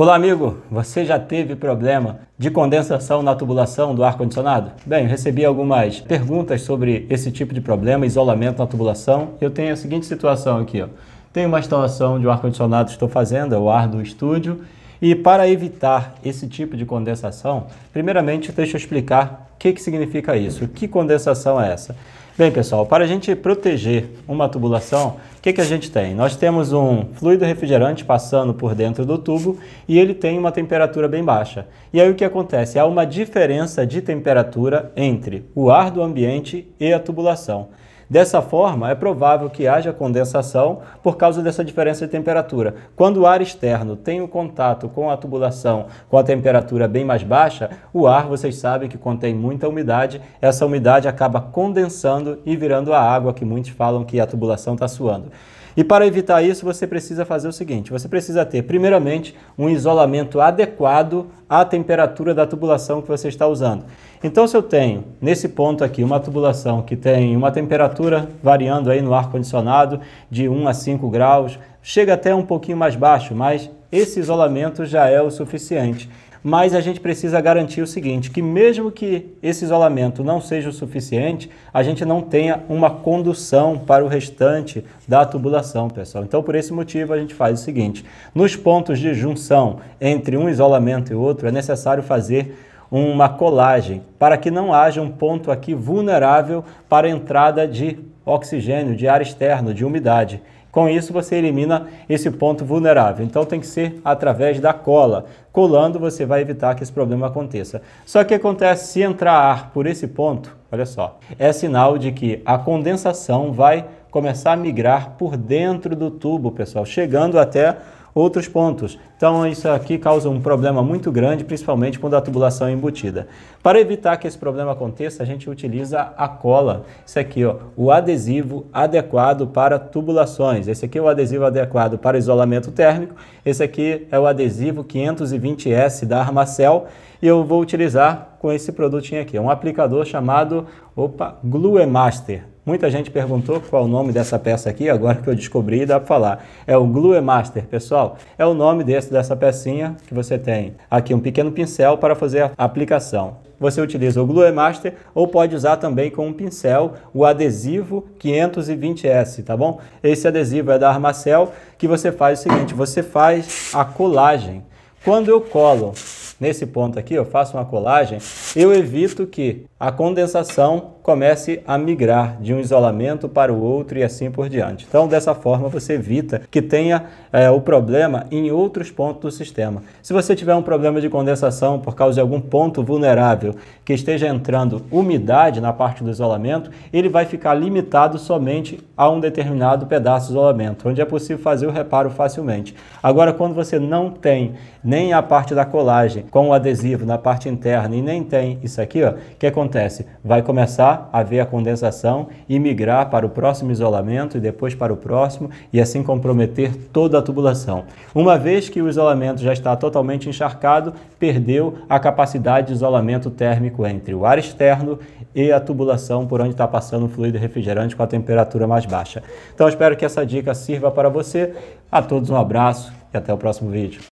Olá, amigo! Você já teve problema de condensação na tubulação do ar-condicionado? Bem, recebi algumas perguntas sobre esse tipo de problema, isolamento na tubulação. Eu tenho a seguinte situação aqui, ó. Tenho uma instalação de um ar-condicionado que estou fazendo, é o ar do estúdio, e para evitar esse tipo de condensação, primeiramente deixa eu explicar o que, que significa isso. Que condensação é essa? Bem, pessoal, para a gente proteger uma tubulação, o que, que a gente tem? Nós temos um fluido refrigerante passando por dentro do tubo e ele tem uma temperatura bem baixa. E aí o que acontece? Há uma diferença de temperatura entre o ar do ambiente e a tubulação. Dessa forma, é provável que haja condensação por causa dessa diferença de temperatura. Quando o ar externo tem o um contato com a tubulação com a temperatura bem mais baixa, o ar, vocês sabem que contém muita umidade, essa umidade acaba condensando e virando a água que muitos falam que a tubulação está suando. E para evitar isso, você precisa fazer o seguinte: você precisa ter, primeiramente, um isolamento adequado à temperatura da tubulação que você está usando. Então, se eu tenho nesse ponto aqui uma tubulação que tem uma temperatura variando aí no ar condicionado de 1 a 5 graus, chega até um pouquinho mais baixo, mas esse isolamento já é o suficiente mas a gente precisa garantir o seguinte, que mesmo que esse isolamento não seja o suficiente, a gente não tenha uma condução para o restante da tubulação, pessoal. Então, por esse motivo, a gente faz o seguinte, nos pontos de junção entre um isolamento e outro, é necessário fazer uma colagem para que não haja um ponto aqui vulnerável para entrada de oxigênio, de ar externo, de umidade. Com isso, você elimina esse ponto vulnerável. Então, tem que ser através da cola. Colando, você vai evitar que esse problema aconteça. Só que acontece se entrar ar por esse ponto, olha só, é sinal de que a condensação vai começar a migrar por dentro do tubo, pessoal, chegando até outros pontos. Então isso aqui causa um problema muito grande, principalmente quando a tubulação é embutida. Para evitar que esse problema aconteça, a gente utiliza a cola. Isso aqui, ó, o adesivo adequado para tubulações. Esse aqui é o adesivo adequado para isolamento térmico. Esse aqui é o adesivo 520S da Armacel e eu vou utilizar com esse produtinho aqui, um aplicador chamado opa, Gluemaster. Muita gente perguntou qual é o nome dessa peça aqui, agora que eu descobri dá para falar. É o Glue Master, pessoal. É o nome desse, dessa pecinha que você tem. Aqui um pequeno pincel para fazer a aplicação. Você utiliza o Glue Master ou pode usar também com um pincel o adesivo 520S, tá bom? Esse adesivo é da Armacel que você faz o seguinte, você faz a colagem. Quando eu colo nesse ponto aqui, eu faço uma colagem, eu evito que a condensação comece a migrar de um isolamento para o outro e assim por diante. Então, dessa forma, você evita que tenha é, o problema em outros pontos do sistema. Se você tiver um problema de condensação por causa de algum ponto vulnerável que esteja entrando umidade na parte do isolamento, ele vai ficar limitado somente a um determinado pedaço de isolamento, onde é possível fazer o reparo facilmente. Agora, quando você não tem nem a parte da colagem com o adesivo na parte interna e nem tem isso aqui, o que acontece? Vai começar a haver a condensação e migrar para o próximo isolamento e depois para o próximo e assim comprometer toda a tubulação. Uma vez que o isolamento já está totalmente encharcado, perdeu a capacidade de isolamento térmico entre o ar externo e a tubulação por onde está passando o fluido refrigerante com a temperatura mais baixa. Então espero que essa dica sirva para você. A todos um abraço e até o próximo vídeo.